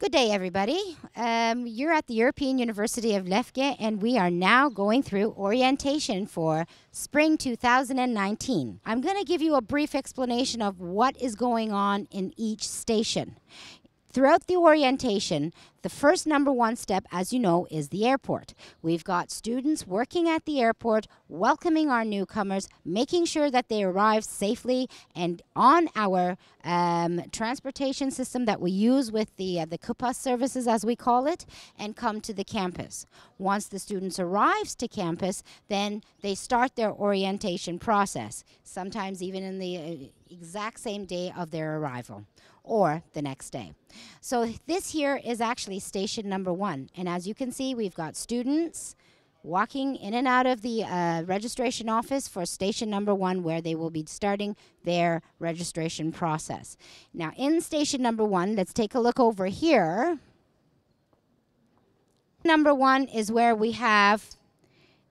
Good day, everybody. Um, you're at the European University of Lefke, and we are now going through orientation for spring 2019. I'm going to give you a brief explanation of what is going on in each station. Throughout the orientation, the first number one step, as you know, is the airport. We've got students working at the airport, welcoming our newcomers, making sure that they arrive safely and on our um, transportation system that we use with the, uh, the KUPA services, as we call it, and come to the campus. Once the students arrives to campus, then they start their orientation process, sometimes even in the uh, exact same day of their arrival or the next day. So this here is actually station number one. And as you can see, we've got students walking in and out of the uh, registration office for station number one where they will be starting their registration process. Now in station number one, let's take a look over here. Number one is where we have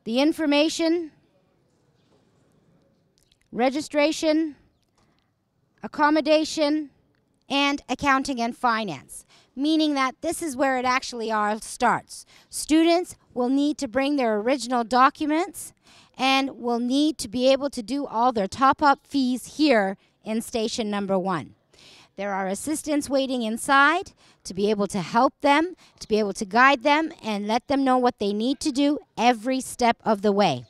the information, registration, accommodation, and accounting and finance, meaning that this is where it actually all starts. Students will need to bring their original documents and will need to be able to do all their top up fees here in station number one. There are assistants waiting inside to be able to help them, to be able to guide them, and let them know what they need to do every step of the way.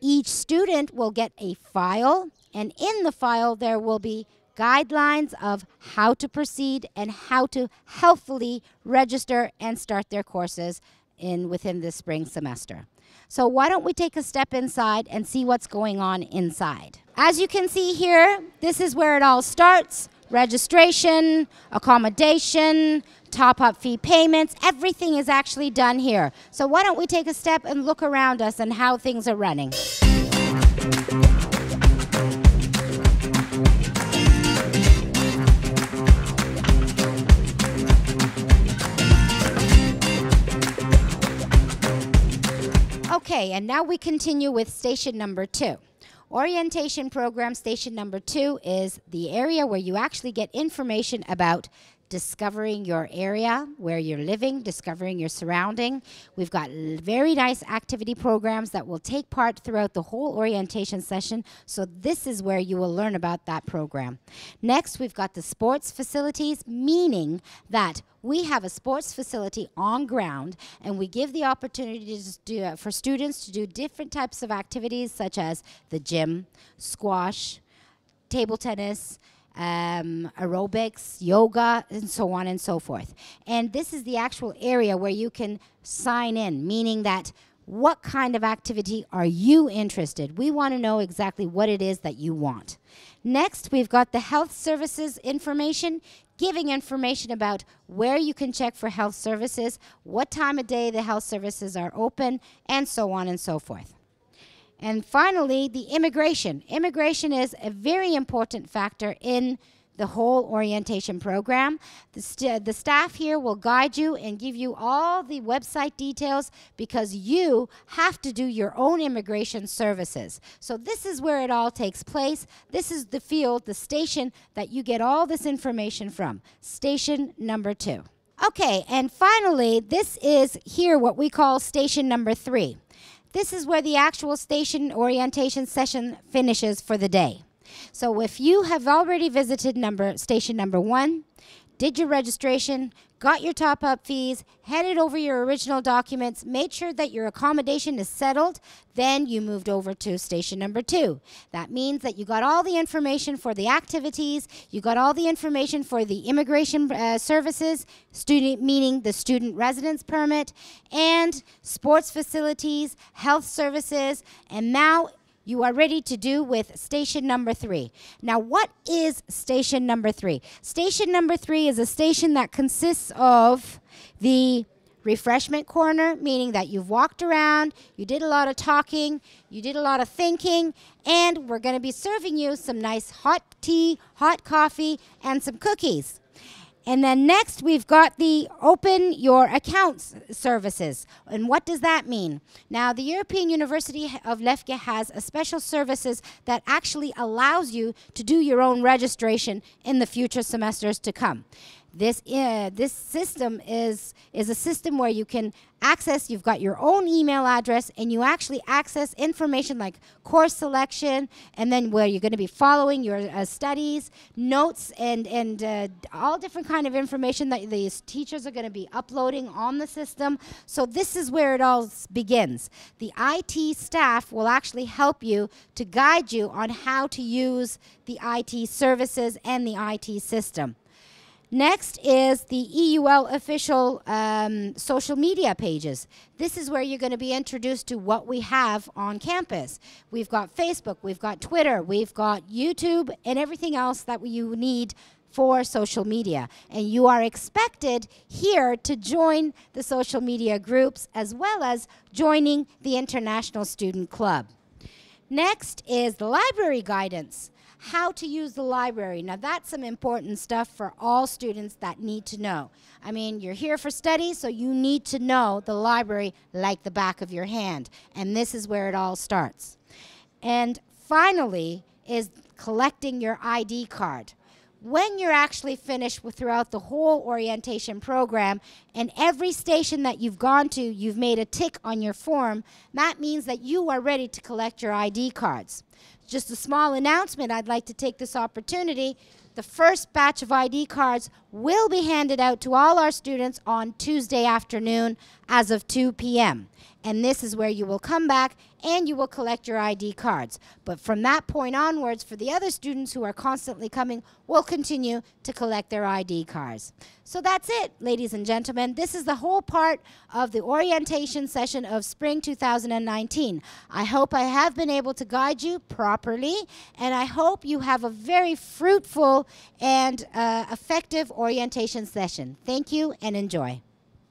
Each student will get a file, and in the file, there will be guidelines of how to proceed and how to healthfully register and start their courses in within the spring semester. So why don't we take a step inside and see what's going on inside. As you can see here, this is where it all starts. Registration, accommodation, top-up fee payments, everything is actually done here. So why don't we take a step and look around us and how things are running. Okay, and now we continue with station number two. Orientation program station number two is the area where you actually get information about discovering your area where you're living, discovering your surrounding. We've got very nice activity programs that will take part throughout the whole orientation session. So this is where you will learn about that program. Next, we've got the sports facilities, meaning that we have a sports facility on ground and we give the opportunity do, uh, for students to do different types of activities such as the gym, squash, table tennis, um, aerobics, yoga, and so on and so forth. And this is the actual area where you can sign in, meaning that what kind of activity are you interested? We want to know exactly what it is that you want. Next, we've got the health services information, giving information about where you can check for health services, what time of day the health services are open, and so on and so forth. And finally, the immigration. Immigration is a very important factor in the whole orientation program. The, st the, staff here will guide you and give you all the website details because you have to do your own immigration services. So this is where it all takes place. This is the field, the station that you get all this information from. Station number two. Okay, and finally, this is here what we call station number three. This is where the actual station orientation session finishes for the day. So if you have already visited number station number one, did your registration, got your top up fees, handed over your original documents, made sure that your accommodation is settled, then you moved over to station number two. That means that you got all the information for the activities, you got all the information for the immigration uh, services, student meaning the student residence permit, and sports facilities, health services, and now you are ready to do with station number three. Now, what is station number three? Station number three is a station that consists of the refreshment corner, meaning that you've walked around, you did a lot of talking, you did a lot of thinking, and we're going to be serving you some nice hot tea, hot coffee, and some cookies. And then next, we've got the open your accounts services. And what does that mean? Now, the European University of Lefke has a special services that actually allows you to do your own registration in the future semesters to come. This uh, this system is is a system where you can access. You've got your own email address, and you actually access information like course selection, and then where you're going to be following your uh, studies, notes, and and uh, all different kind of information that these teachers are going to be uploading on the system. So this is where it all begins. The IT staff will actually help you to guide you on how to use the IT services and the IT system. Next is the EUL official um, social media pages. This is where you're going to be introduced to what we have on campus. We've got Facebook, we've got Twitter, we've got YouTube, and everything else that you need for social media. And you are expected here to join the social media groups as well as joining the International Student Club. Next is the library guidance. How to use the library. Now, that's some important stuff for all students that need to know. I mean, you're here for study, so you need to know the library like the back of your hand. And this is where it all starts. And finally, is collecting your ID card when you're actually finished with throughout the whole orientation program and every station that you've gone to you've made a tick on your form that means that you are ready to collect your id cards. Just a small announcement i'd like to take this opportunity. The first batch of id cards will be handed out to all our students on tuesday afternoon as of 2 p.m and this is where you will come back and you will collect your ID cards. But from that point onwards, for the other students who are constantly coming, will continue to collect their ID cards. So that's it, ladies and gentlemen. This is the whole part of the orientation session of spring 2019. I hope I have been able to guide you properly, and I hope you have a very fruitful and uh, effective orientation session. Thank you and enjoy.